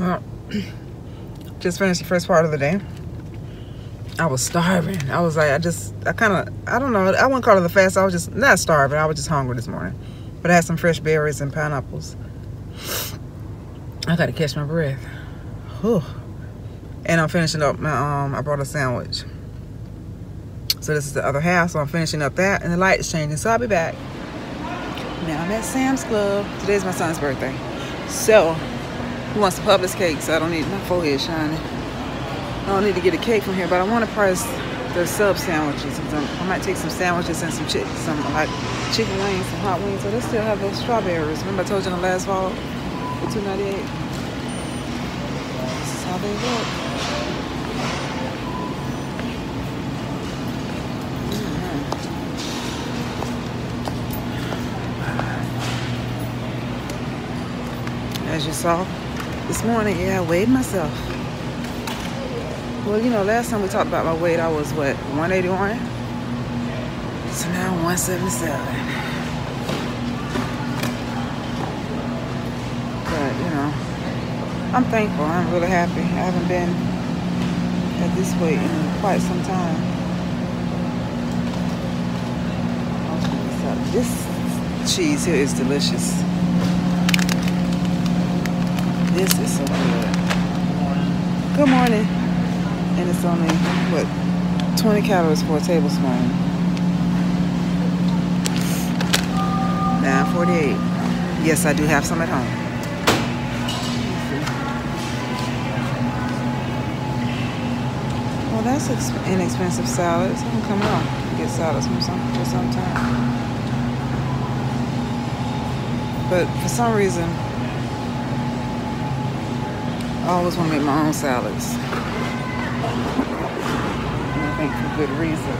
Well, just finished the first part of the day. I was starving. I was like, I just, I kind of, I don't know. I wouldn't call it a fast. I was just not starving. I was just hungry this morning. But I had some fresh berries and pineapples. I got to catch my breath. Whew. And I'm finishing up my, um, I brought a sandwich. So this is the other half. So I'm finishing up that and the light is changing. So I'll be back. Now I'm at Sam's Club. Today's my son's birthday. So he wants the Publix cake, so I don't need my forehead shining. I don't need to get a cake from here, but I want to price the sub sandwiches. I might take some sandwiches and some chick, some like chicken wings, some hot wings. So they still have those strawberries. Remember I told you in the last vlog for 2.98. This is how they look. Mm-hmm. As you saw this morning, yeah, I weighed myself. Well, you know, last time we talked about my weight, I was what, 181? So now I'm 177. But, you know, I'm thankful. I'm really happy. I haven't been at this weight in quite some time. This cheese here is delicious. This is so good. Good morning. And it's only, what, 20 calories for a tablespoon. 948. Yes, I do have some at home. Well, that's inexpensive salads. I can come out and get salads from some, for some time. But for some reason, I always want to make my own salads. And I think for good reason.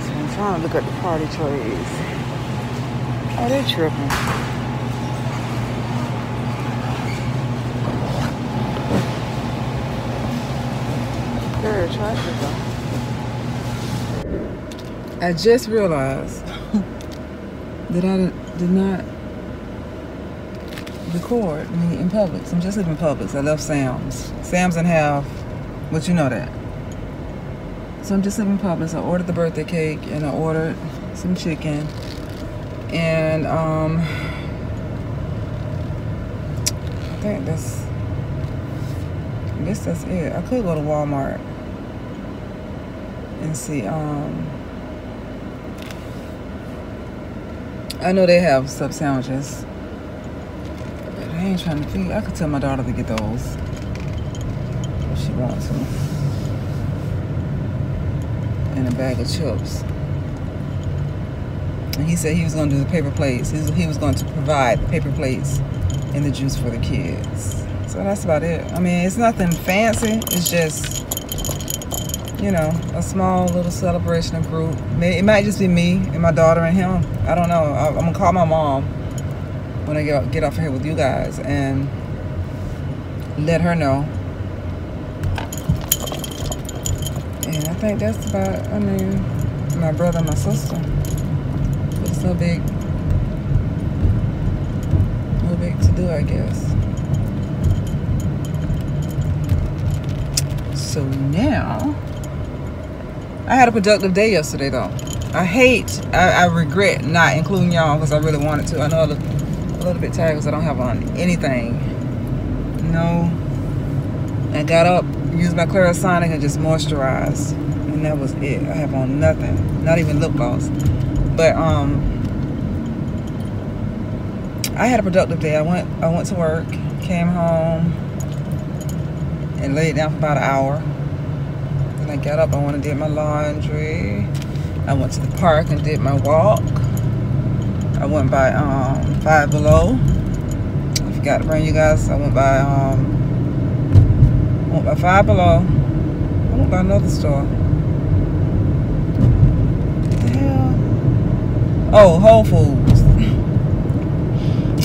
So I'm trying to look at the party trays. Oh, they're tripping. Very attractive though. I just realized that I did not record me in Publix. I'm just leaving Publix. I love Sam's. Sam's and half, but you know that. So I'm just leaving Publix. I ordered the birthday cake and I ordered some chicken. And um I think that's I guess that's it. I could go to Walmart and see um I know they have sub sandwiches. I ain't trying to feed. I could tell my daughter to get those. If she wants to. And a bag of chips. And he said he was going to do the paper plates. He was going to provide the paper plates and the juice for the kids. So that's about it. I mean, it's nothing fancy. It's just you know, a small little celebration of group. It might just be me and my daughter and him. I don't know. I'm gonna call my mom when I get get off here with you guys and let her know. And I think that's about. I mean, my brother and my sister. It's no big, no big to do, I guess. So now. I had a productive day yesterday though. I hate, I, I regret not including y'all because I really wanted to. I know I'm a little bit tired because I don't have on anything. No. I got up, used my Clarisonic and just moisturized. And that was it. I have on nothing. Not even lip gloss. But um I had a productive day. I went I went to work, came home, and laid down for about an hour I got up, I went and did my laundry. I went to the park and did my walk. I went by um, Five Below. I forgot to bring you guys. I went by um, went by Five Below. I went by another store. Oh, Whole Foods.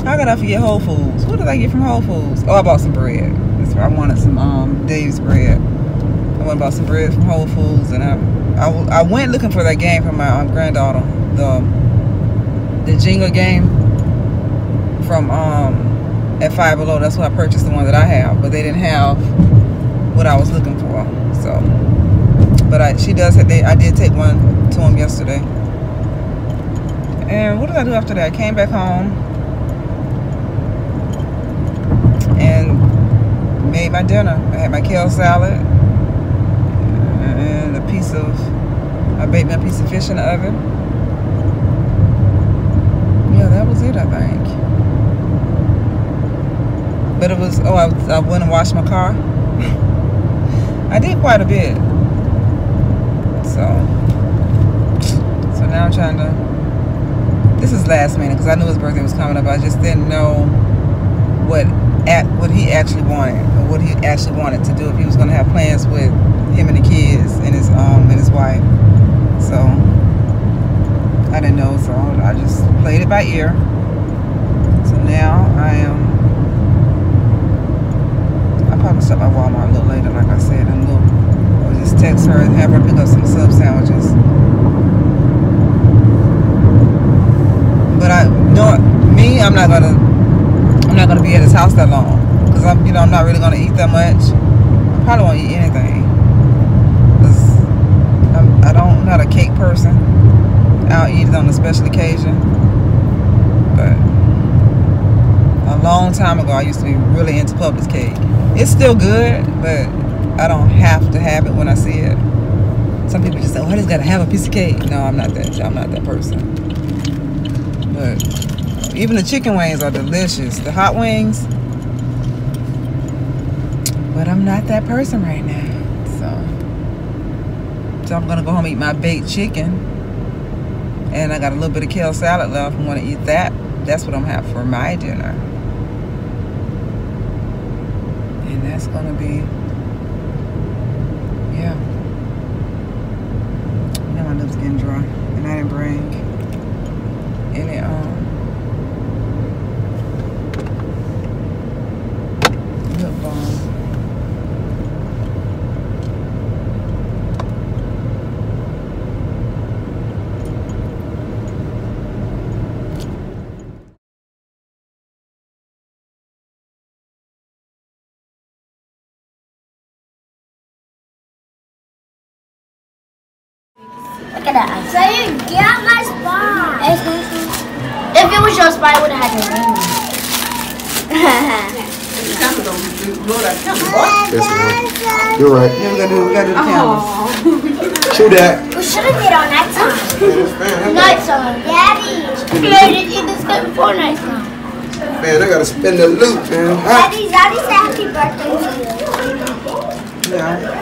How could I forget Whole Foods? What did I get from Whole Foods? Oh, I bought some bread. That's where I wanted some um, Dave's bread. I went and bought some bread from Whole Foods, and I, I, I went looking for that game for my um, granddaughter, the the Jenga game from um at Five Below. That's why I purchased the one that I have, but they didn't have what I was looking for. So, but I she does. have They I did take one to him yesterday. And what did I do after that? I came back home and made my dinner. I had my kale salad piece of I baked a piece of fish in the oven. Yeah, that was it, I think. But it was, oh, I, I went and washed my car. I did quite a bit. So, so now I'm trying to, this is last minute because I knew his birthday was coming up. I just didn't know what at what he actually wanted or what he actually wanted to do if he was going to have plans with him and the kids and his um and wife. So I didn't know, so I just played it by ear. So now I am. I'll probably stop by Walmart a little later, like I said, and look. Just text her and have her pick up some sub sandwiches. But I know me, I'm not gonna. I'm not gonna be at his house that long because I'm, you know, I'm not really gonna eat that much. I probably won't eat anything. I'm, don't, I'm not a cake person. I'll eat it on a special occasion. But a long time ago, I used to be really into Publix cake. It's still good, but I don't have to have it when I see it. Some people just say, "Oh, I just gotta have a piece of cake." No, I'm not that. I'm not that person. But even the chicken wings are delicious. The hot wings. But I'm not that person right now. So I'm gonna go home and eat my baked chicken. And I got a little bit of kale salad left. I want to eat that. That's what I'm gonna have for my dinner. And that's gonna be, yeah. Now my lips getting dry, and I didn't bring any um lip balm. Look at that. So you got my spot. If it was your spot, it would have had your name. Yes, ma'am. You're right. Yeah, we gotta do, we gotta do the camera. Oh. True that. we should have did on night time. Night time. Daddy. We already did this guy before night time. man, I gotta spin the loop, man. Daddy, Daddy said happy birthday to you. Yeah.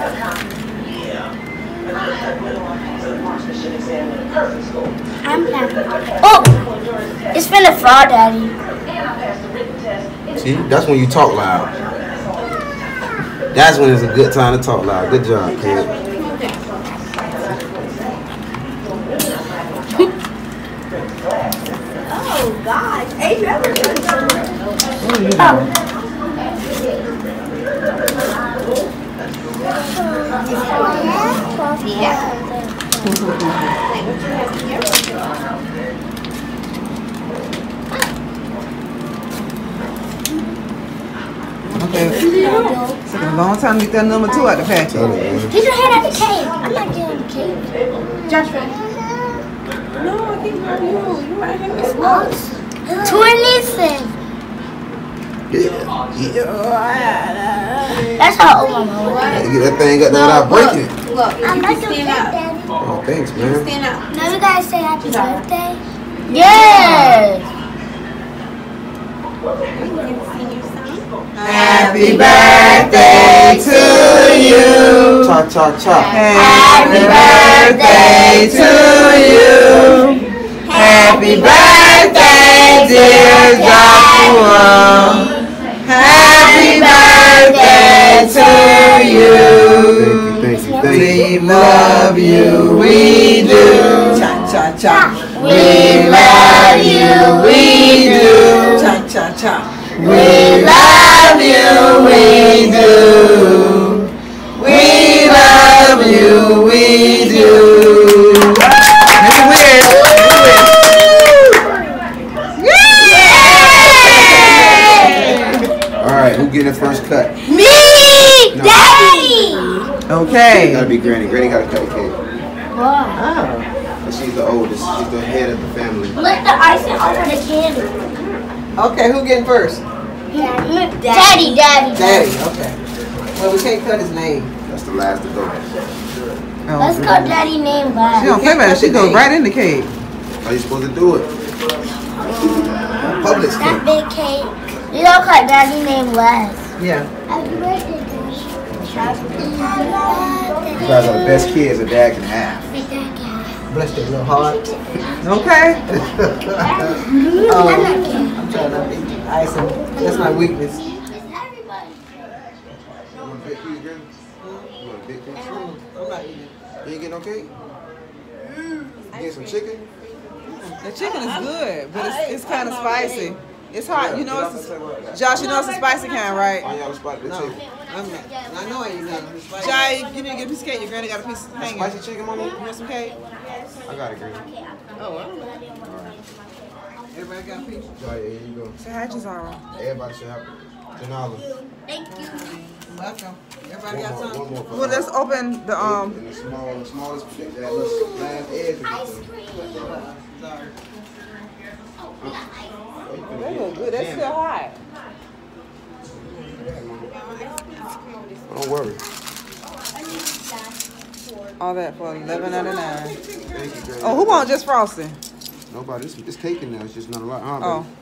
I'm happy. Oh! It's been a fraud, Daddy. See, that's when you talk loud. That's when it's a good time to talk loud. Good job, kid. Oh, God. Hey, you ever What are you doing? Okay. It's taking a long time to get that number two out the package. Tell me, man. Get your hand out the cave. I'm not getting the cave. Joshua. No, I think not you. You might have missed Oh, 27. Yeah. Yeah. That's how old my mom was. Get that thing up there without breaking it. Look, if I'm not can gonna get up. Daddy. Oh, thanks, man. Stand up. Now you guys say happy birthday. Yes. We're going to sing your song. Happy birthday to you. Cha cha cha. Happy birthday to you. Happy birthday, dear Joshua. Happy birthday to you. We love you, we do. Cha cha cha. We love you, we do. Cha cha cha. We love you, we gotta be Granny. Granny gotta cut the cake. Why? Oh. Ah. And she's the oldest. She's the head of the family. Let the icing over the candle. Okay, who getting first? Daddy, daddy. Daddy. Daddy. Okay. Well, we can't cut his name. That's the last to go. Oh. Let's call daddy name She don't play about it. She goes right in the cake. How you supposed to do it? Publix That cake. big cake. You don't call daddy name last. Yeah. Happy birthday, You guys are the best kids a dad can have. Bless your little heart. Okay. Um, I'm trying to eat icing. That's my weakness. You want a big piece, Granny? You want a big piece? I'm not eating. You ain't get no cake? You get some chicken? The chicken is good, but it's, it's kind of spicy. It's hot. You know, it's Josh. You know it's a spicy kind, right? Find y'all a spot to No. I'm not. I know I ain't nothing. Jai, you need to get a piece of cake. Your granny got a piece of hanging. Spicy chicken, mommy? You want some cake? I got it, Granny. Oh, I don't know. Everybody got a piece? Joy, here you go. Say hi, Jazara. Everybody should have Janala. Thank you. Welcome. Everybody One got more, something? one more. Well, let's open the um. And the small, the smallest, that little last edge. Sorry. They look good. They still hot. Don't worry. All that for eleven ninety nine. Thank you, Granny. Oh, who wants just frosting? Nobody. It's, it's cake in there. It's just not a lot, huh, Oh. baby?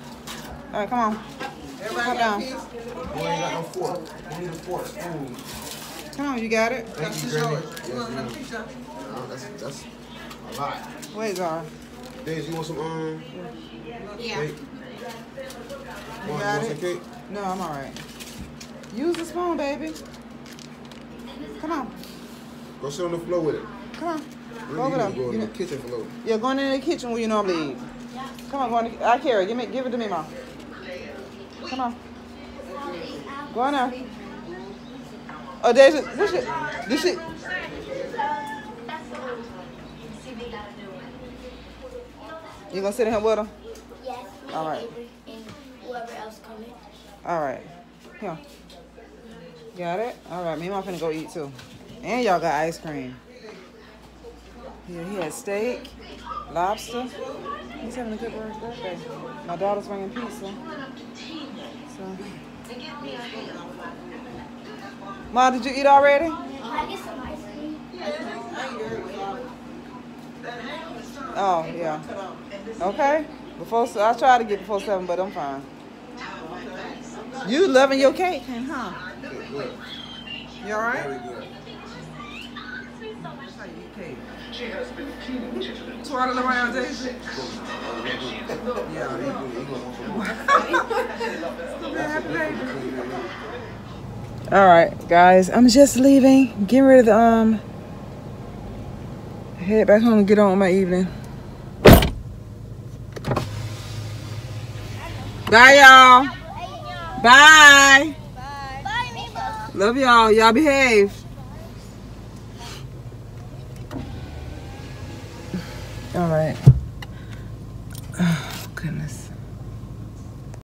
All right, come on. Everybody Come got down. a ain't got no fork. You need a fork. Spoon. Come on, you got it. Thank That's you, yours. Granny. You Yes, want another ma'am. Uh, That's, that's a lot. Wait, Zara. Daisy, you want some, um, Yeah. cake? You Want, got want some it? cake? No, I'm all right. Use the spoon, baby. Come on, Go sit on the floor with it. come on. Really, Go over you there. go in the know- kitchen floor. Yeah, going in the kitchen where you normally eat. Come on, go in the, I carry. Give me, give it to me, mom. Come on. Go in there. Oh, there's it. This shit. This shit. You gonna sit in here with her? Yes. All right. All right. Here. Got it? All right. Me and my finna go eat too. And y'all got ice cream. Yeah, he had steak, lobster. He's having a good birthday. My daughter's bringing pizza. So. Ma, did you eat already? Oh, yeah. Okay. Before I tried to get before seven, but I'm fine. You loving your cake, huh? You all right? Very good. Twirling around, Daisy. Yeah, you go- you go want some- All right, guys, I'm just leaving. Getting rid of the um head back home and get on with my evening. Bye, y'all. Bye. Bye. Love y'all. Y'all behave. All right.